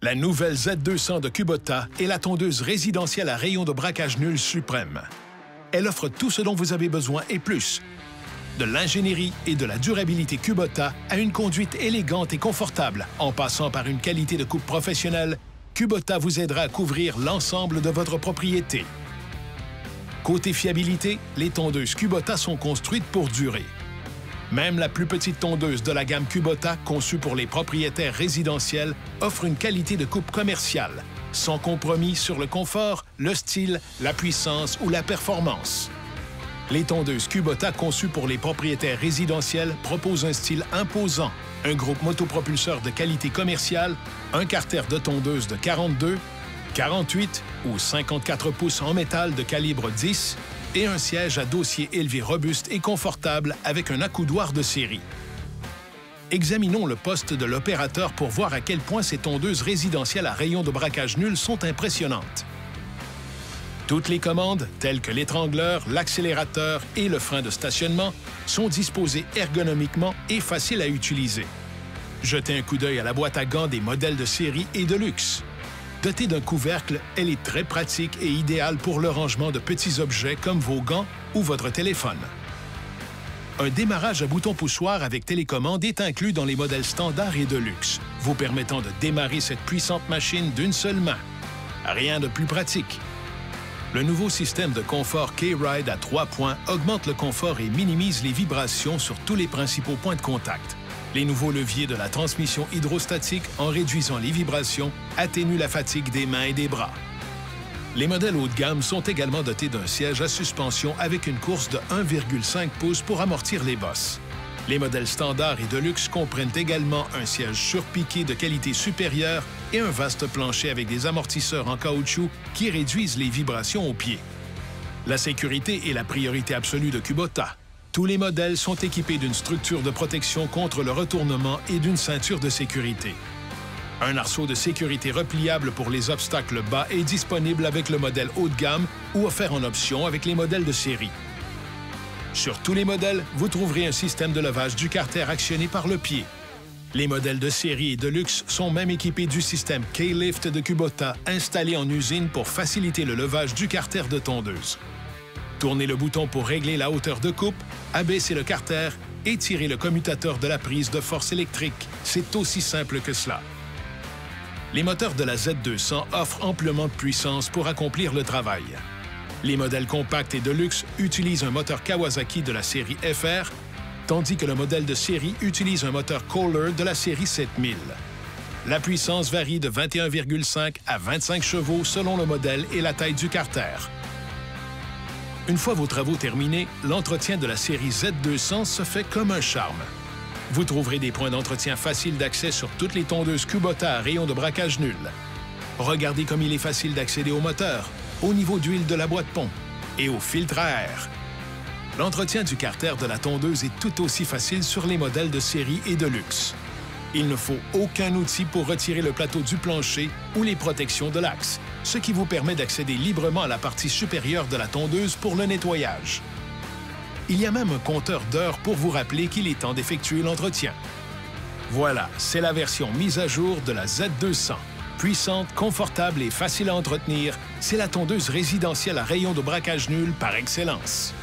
La nouvelle Z200 de Kubota est la tondeuse résidentielle à rayon de braquage nul suprême. Elle offre tout ce dont vous avez besoin et plus. De l'ingénierie et de la durabilité Kubota à une conduite élégante et confortable, en passant par une qualité de coupe professionnelle, Kubota vous aidera à couvrir l'ensemble de votre propriété. Côté fiabilité, les tondeuses Kubota sont construites pour durer. Même la plus petite tondeuse de la gamme Kubota, conçue pour les propriétaires résidentiels, offre une qualité de coupe commerciale, sans compromis sur le confort, le style, la puissance ou la performance. Les tondeuses Kubota conçues pour les propriétaires résidentiels proposent un style imposant, un groupe motopropulseur de qualité commerciale, un carter de tondeuse de 42, 48 ou 54 pouces en métal de calibre 10 et un siège à dossier élevé robuste et confortable avec un accoudoir de série. Examinons le poste de l'opérateur pour voir à quel point ces tondeuses résidentielles à rayon de braquage nul sont impressionnantes. Toutes les commandes, telles que l'étrangleur, l'accélérateur et le frein de stationnement, sont disposées ergonomiquement et faciles à utiliser. Jetez un coup d'œil à la boîte à gants des modèles de série et de luxe. Dotée d'un couvercle, elle est très pratique et idéale pour le rangement de petits objets comme vos gants ou votre téléphone. Un démarrage à bouton poussoir avec télécommande est inclus dans les modèles standards et de luxe, vous permettant de démarrer cette puissante machine d'une seule main. Rien de plus pratique. Le nouveau système de confort K-Ride à trois points augmente le confort et minimise les vibrations sur tous les principaux points de contact. Les nouveaux leviers de la transmission hydrostatique, en réduisant les vibrations, atténuent la fatigue des mains et des bras. Les modèles haut de gamme sont également dotés d'un siège à suspension avec une course de 1,5 pouces pour amortir les bosses. Les modèles standards et de luxe comprennent également un siège surpiqué de qualité supérieure et un vaste plancher avec des amortisseurs en caoutchouc qui réduisent les vibrations aux pieds. La sécurité est la priorité absolue de Kubota. Tous les modèles sont équipés d'une structure de protection contre le retournement et d'une ceinture de sécurité. Un arceau de sécurité repliable pour les obstacles bas est disponible avec le modèle haut de gamme ou offert en option avec les modèles de série. Sur tous les modèles, vous trouverez un système de levage du carter actionné par le pied. Les modèles de série et de luxe sont même équipés du système K-Lift de Kubota installé en usine pour faciliter le levage du carter de tondeuse. Tournez le bouton pour régler la hauteur de coupe, abaisser le carter et tirer le commutateur de la prise de force électrique. C'est aussi simple que cela. Les moteurs de la Z200 offrent amplement de puissance pour accomplir le travail. Les modèles compacts et de luxe utilisent un moteur Kawasaki de la série FR, tandis que le modèle de série utilise un moteur Kohler de la série 7000. La puissance varie de 21,5 à 25 chevaux selon le modèle et la taille du carter. Une fois vos travaux terminés, l'entretien de la série Z200 se fait comme un charme. Vous trouverez des points d'entretien faciles d'accès sur toutes les tondeuses Kubota à rayon de braquage nul. Regardez comme il est facile d'accéder au moteur, au niveau d'huile de la boîte pont et au filtre à air. L'entretien du carter de la tondeuse est tout aussi facile sur les modèles de série et de luxe. Il ne faut aucun outil pour retirer le plateau du plancher ou les protections de l'axe, ce qui vous permet d'accéder librement à la partie supérieure de la tondeuse pour le nettoyage. Il y a même un compteur d'heures pour vous rappeler qu'il est temps d'effectuer l'entretien. Voilà, c'est la version mise à jour de la Z200. Puissante, confortable et facile à entretenir, c'est la tondeuse résidentielle à rayon de braquage nul par excellence.